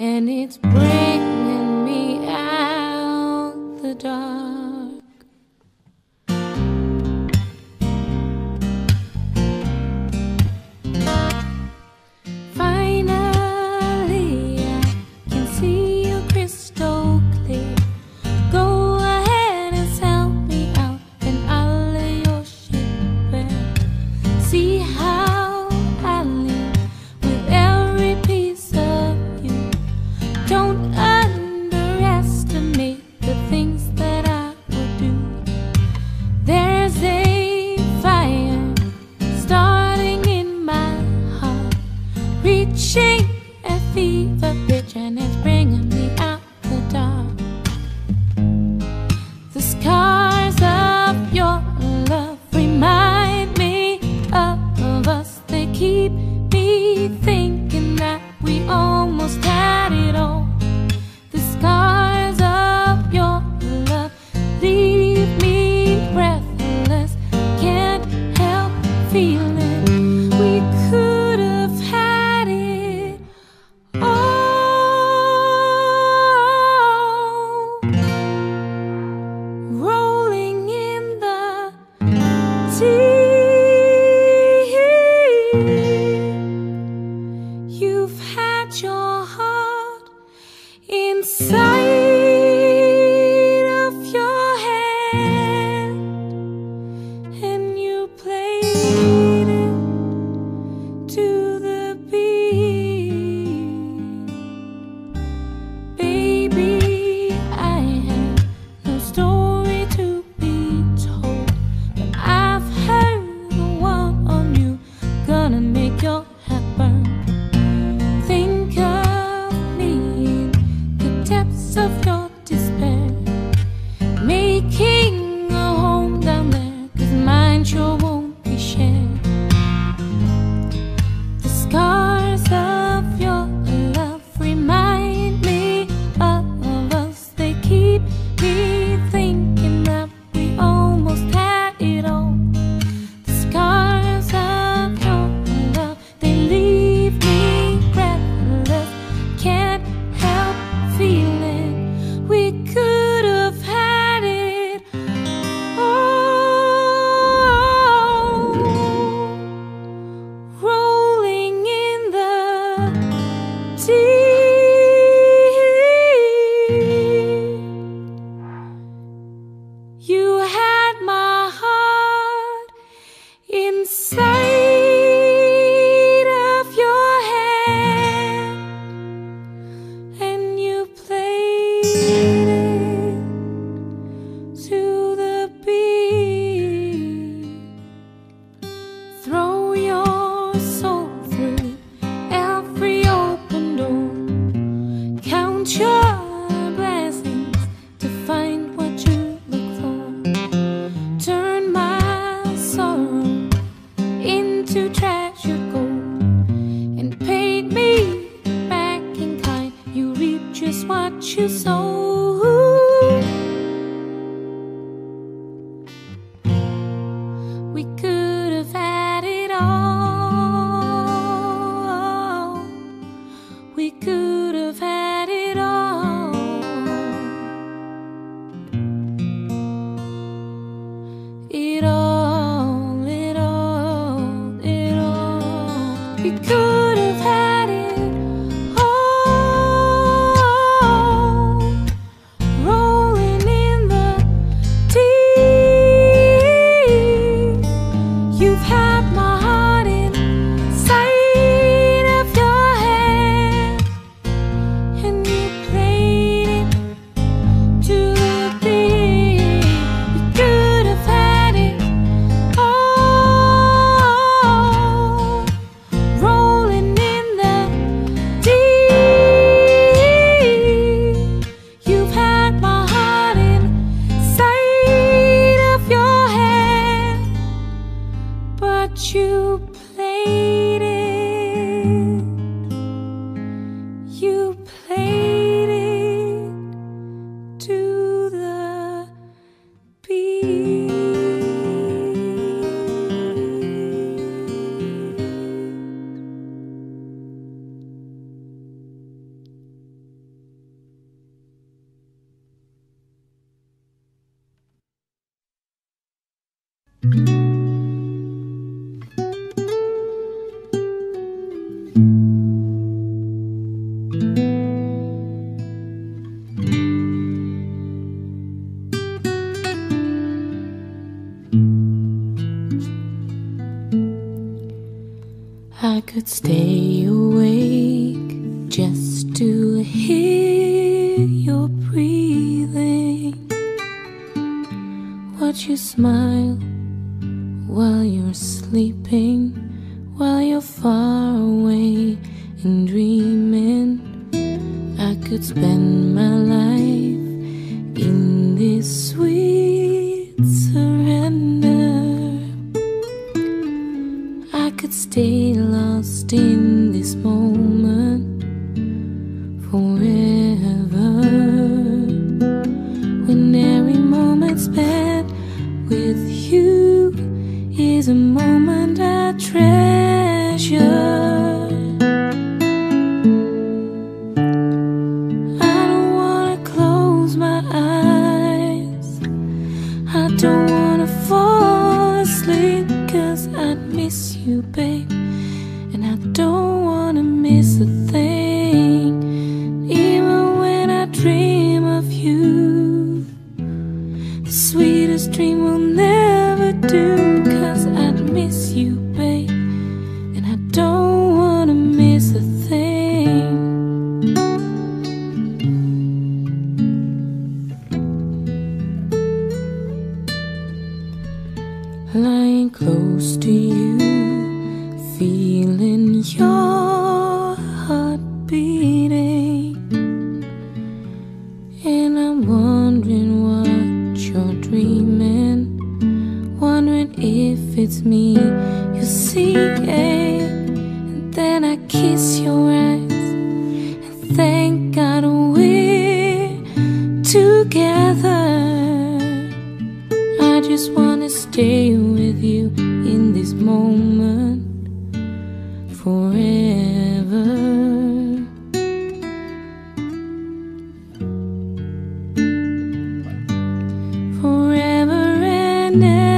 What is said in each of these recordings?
and it's bringing me out the dark. far away and dreaming. I could spend my life in this sweet never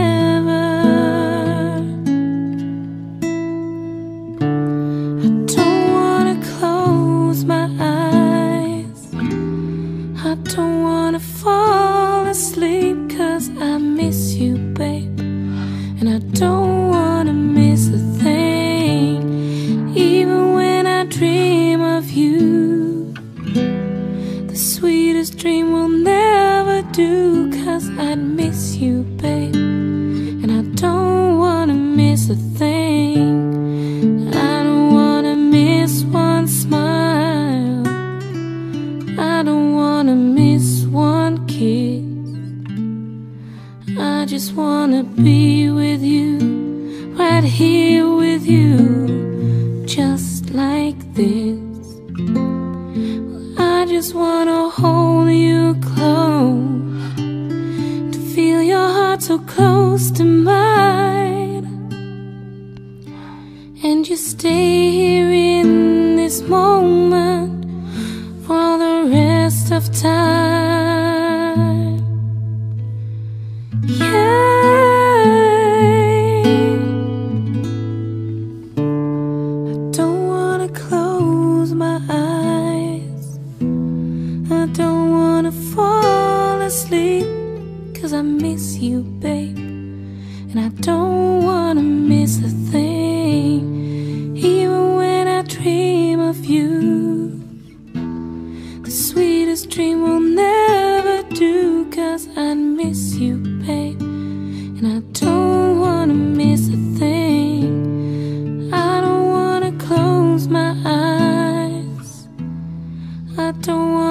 I don't want